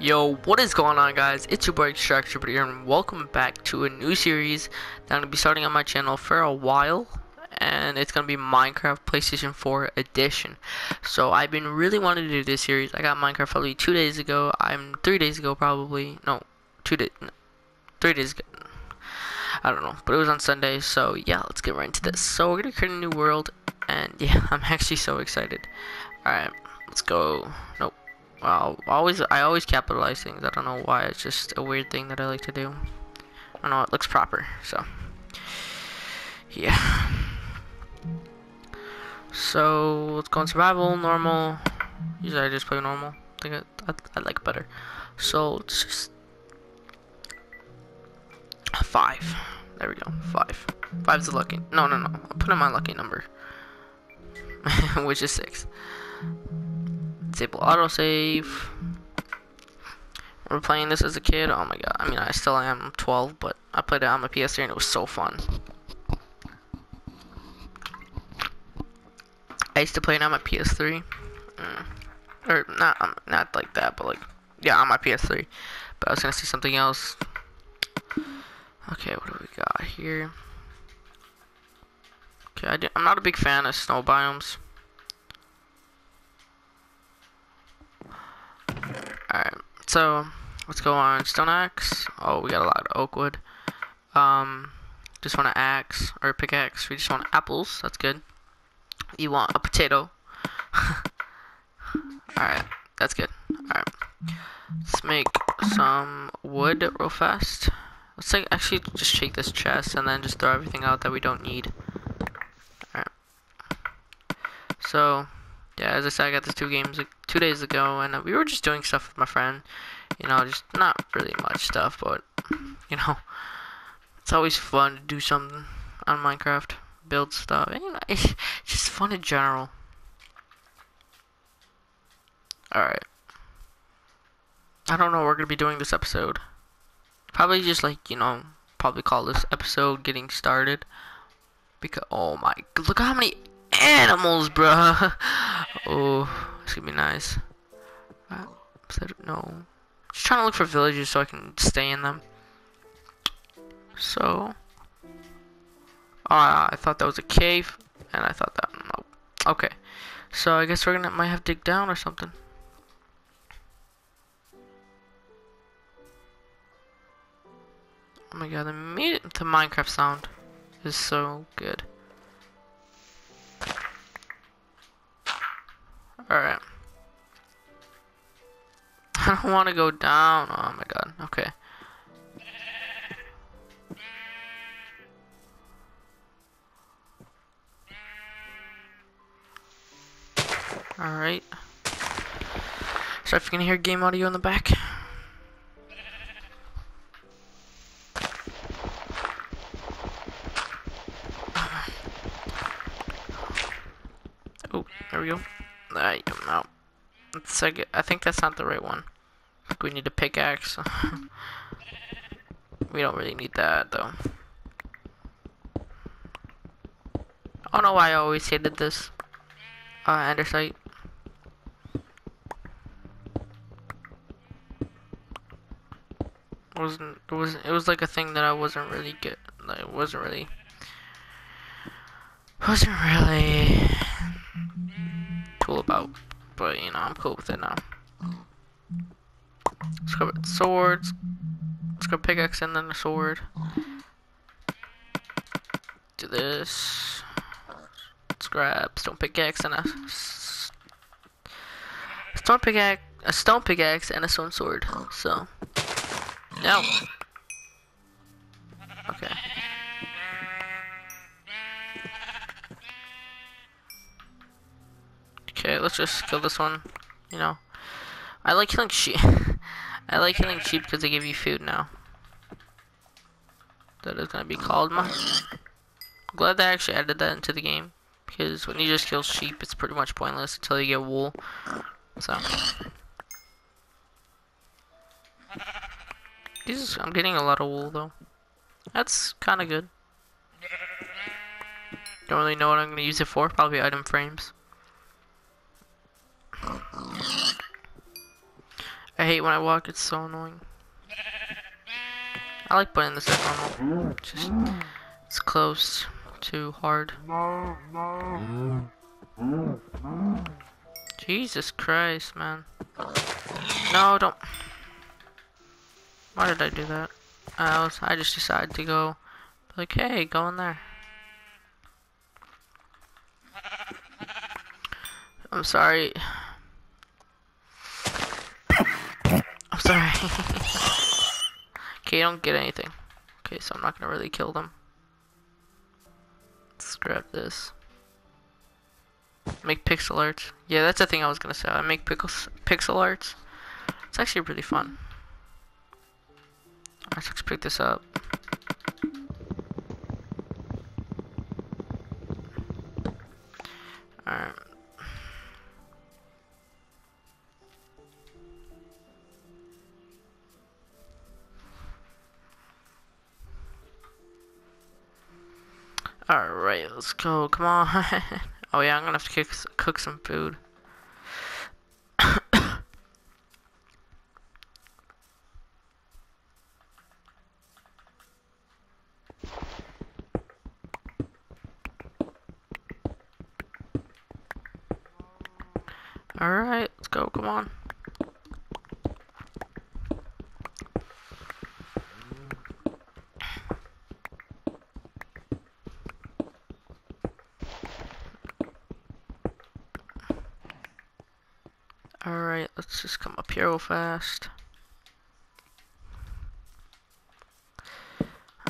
Yo, what is going on guys? It's your boy Extractor here and welcome back to a new series that I'm going to be starting on my channel for a while and it's going to be Minecraft PlayStation 4 Edition. So I've been really wanting to do this series. I got Minecraft probably two days ago. I'm three days ago probably. No, two days, no, three days ago. I don't know, but it was on Sunday. So yeah, let's get right into this. So we're going to create a new world and yeah, I'm actually so excited. Alright, let's go. Nope. Well, always I always capitalize things. I don't know why. It's just a weird thing that I like to do. I don't know. It looks proper. So, yeah. So let's go on survival, normal. Usually I just play normal. I think I, I, I like better. So let's just five. There we go. Five. Five's the lucky. No, no, no. I'll put in my lucky number, which is six. Disable autosave. We're playing this as a kid. Oh my god. I mean, I still am 12, but I played it on my PS3 and it was so fun. I used to play it on my PS3. Mm. Or not, um, not like that, but like, yeah, on my PS3. But I was gonna see something else. Okay, what do we got here? Okay, I am not a big fan of snow biomes. Alright, so let's go on stone axe. Oh, we got a lot of oak wood. Um, just want an axe or pickaxe. We just want apples. That's good. You want a potato. Alright, that's good. Alright. Let's make some wood real fast. Let's like actually just shake this chest and then just throw everything out that we don't need. Alright. So yeah, as I said, I got this two games, two days ago, and we were just doing stuff with my friend. You know, just not really much stuff, but, you know, it's always fun to do something on Minecraft, build stuff, and, you know, it's just fun in general. Alright. I don't know what we're going to be doing this episode. Probably just, like, you know, probably call this episode Getting Started. Because, oh my, look how many animals, bruh. oh, it's gonna be nice. Uh, no. Just trying to look for villages so I can stay in them. So. Uh, I thought that was a cave, and I thought that. No. Okay. So I guess we're gonna might have to dig down or something. Oh my god, the, the Minecraft sound is so good. Alright. I don't want to go down. Oh my god. Okay. Alright. Sorry if you can hear game audio in the back. I think that's not the right one. we need a pickaxe. we don't really need that though. I don't know why I always hated this uh, andesite. It wasn't it was it was like a thing that I wasn't really good. Like, wasn't really wasn't really. But, you know, I'm cool with it now. Let's go with swords. Let's go pickaxe and then a sword. Do this. Let's grab stone pickaxe and a stone pickaxe, a stone pickaxe and a stone sword. So, no. Let's just kill this one. You know, I like killing sheep. I like killing sheep because they give you food now. That is gonna be called my. I'm glad they actually added that into the game because when you just kill sheep, it's pretty much pointless until you get wool. So. Jesus, I'm getting a lot of wool though. That's kind of good. Don't really know what I'm gonna use it for. Probably item frames. I hate when I walk, it's so annoying. I like putting this normal. Just, it's close to hard. Jesus Christ, man. No, don't. Why did I do that? I was, I just decided to go, like, hey, go in there. I'm sorry. I'm okay, you don't get anything. Okay, so I'm not gonna really kill them. Let's grab this. Make pixel arts. Yeah, that's the thing I was gonna say. I make pixels, pixel arts. It's actually really fun. Alright, let's pick this up. Alright. Alright, let's go. Come on. oh yeah, I'm gonna have to cook, some food. Alright, let's go, come on. Alright, let's real fast.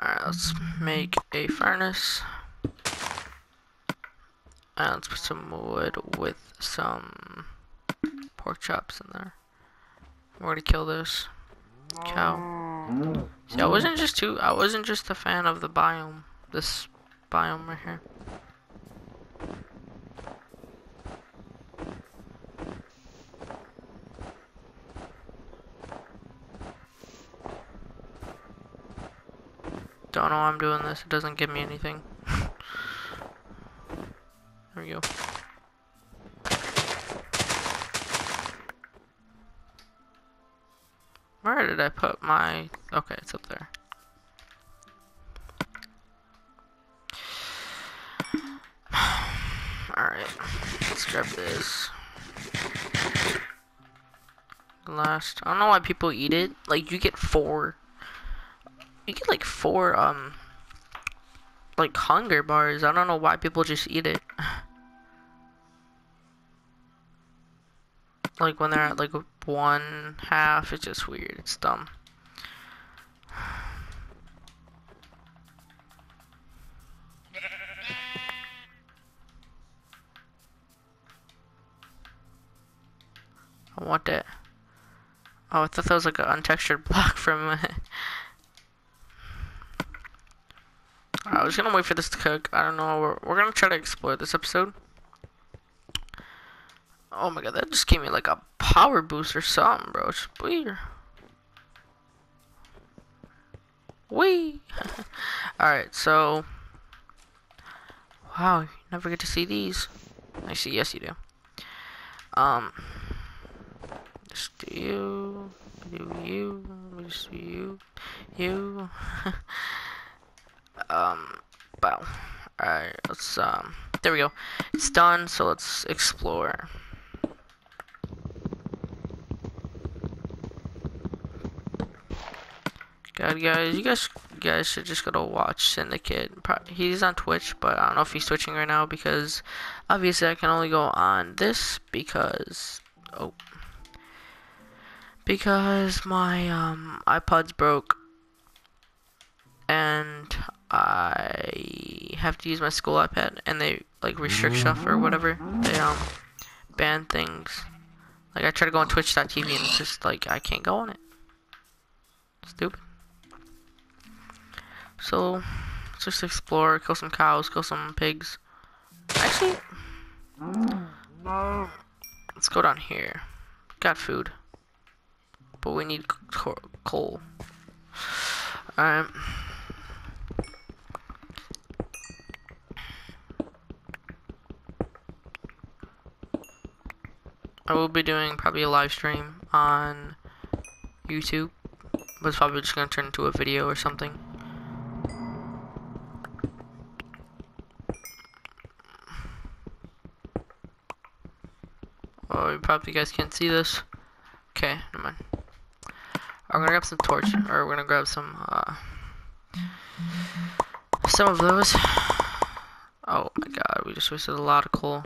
Alright, let's make a furnace. And let's put some wood with some pork chops in there. We're gonna kill this cow. See, I wasn't just too. I wasn't just a fan of the biome. This biome right here. I don't know why I'm doing this. It doesn't give me anything. there we go. Where did I put my... Okay, it's up there. Alright, let's grab this. Last, I don't know why people eat it. Like, you get four you get like four um like hunger bars. I don't know why people just eat it. like when they're at like one half, it's just weird. It's dumb. I want it. Oh, I thought that was like an untextured block from I was gonna wait for this to cook. I don't know. We're, we're gonna try to explore this episode. Oh my god, that just gave me like a power boost or something, bro. It's weird. Wee. Alright, so. Wow, you never get to see these. I see, yes, you do. Um. Just do you. Do you. Just do you. You. um, wow. Alright, let's, um, there we go. It's done, so let's explore. God, guys, you guys, you guys should just go to watch Syndicate. He's on Twitch, but I don't know if he's twitching right now because obviously I can only go on this because, oh, because my um iPod's broke and I have to use my school iPad and they like restrict stuff or whatever. They um ban things. Like I try to go on twitch.tv and it's just like I can't go on it. Stupid. So let's just explore, kill some cows, kill some pigs. Actually let's go down here. Got food. But we need coal. Alright. I will be doing probably a live stream on YouTube. But it's probably just gonna turn into a video or something. Oh, you probably guys can't see this. Okay, never mind. I'm gonna grab some torch, or we're gonna grab some, uh, some of those. Oh my god, we just wasted a lot of coal.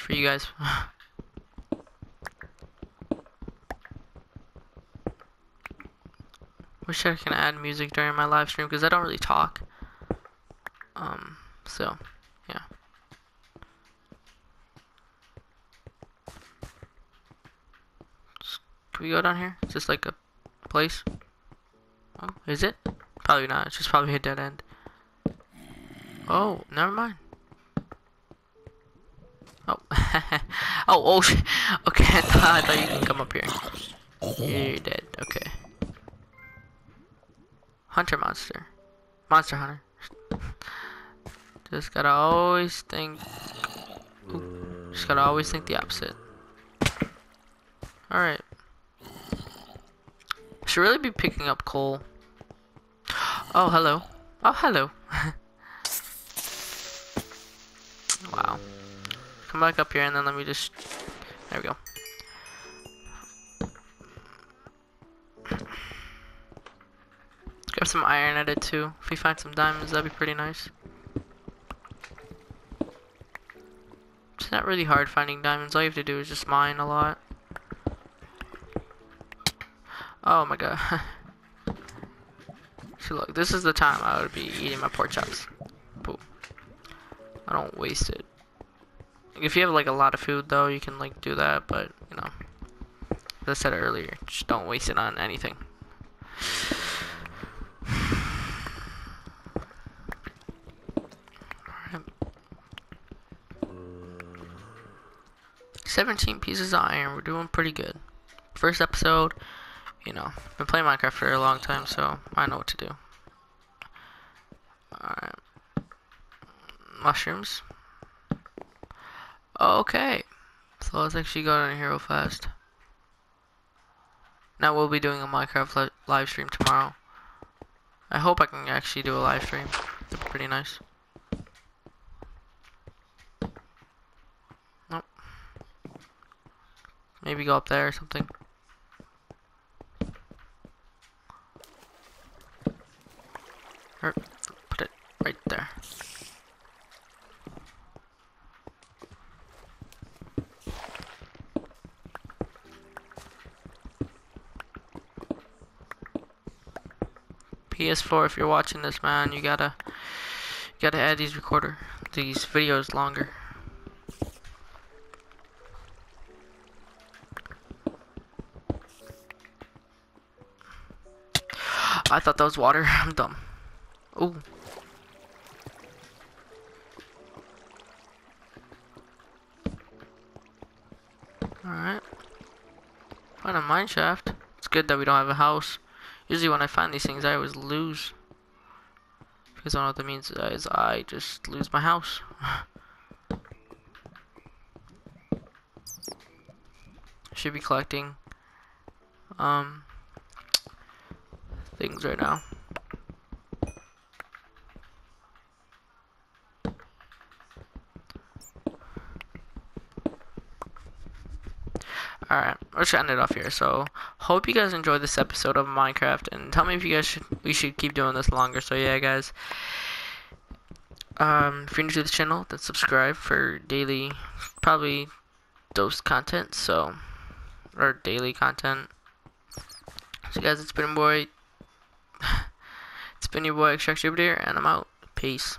For you guys. Wish I can add music during my live stream because I don't really talk. Um, so, yeah. Can we go down here? Is this like a place? Oh, is it? Probably not. It's just probably a dead end. Oh, never mind. Oh. oh. oh, oh, okay, I thought, I thought you can come up here. You're dead, okay. Hunter monster. Monster hunter. Just gotta always think... Ooh, just gotta always think the opposite. Alright. Should really be picking up coal. Oh, hello. Oh, hello. Come back up here and then let me just... There we go. Grab some iron at it too. If we find some diamonds, that'd be pretty nice. It's not really hard finding diamonds. All you have to do is just mine a lot. Oh my god. See, look, this is the time I would be eating my pork chops. Boom. I don't waste it. If you have like a lot of food though, you can like do that, but you know, as I said earlier, just don't waste it on anything. 17 pieces of iron. We're doing pretty good. First episode, you know, been playing Minecraft for a long time, so I know what to do. Alright. Mushrooms. Okay. So let's actually go down here real fast. Now we'll be doing a Minecraft li live stream tomorrow. I hope I can actually do a live stream. That'd be pretty nice. Nope. Maybe go up there or something. Put it right there. PS4, if you're watching this, man, you gotta, you gotta add these recorder, these videos longer. I thought that was water. I'm dumb. Ooh. Alright. Find a mine shaft. It's good that we don't have a house. Usually when I find these things, I always lose. Because I know what that means is I just lose my house. Should be collecting um things right now. Alright, let's end it off here. So, hope you guys enjoyed this episode of Minecraft, and tell me if you guys should we should keep doing this longer. So yeah, guys. Um, if you're new to the channel, then subscribe for daily, probably dose content. So, or daily content. So guys, it's been a boy it's been your boy Extract Jupiter, and I'm out. Peace.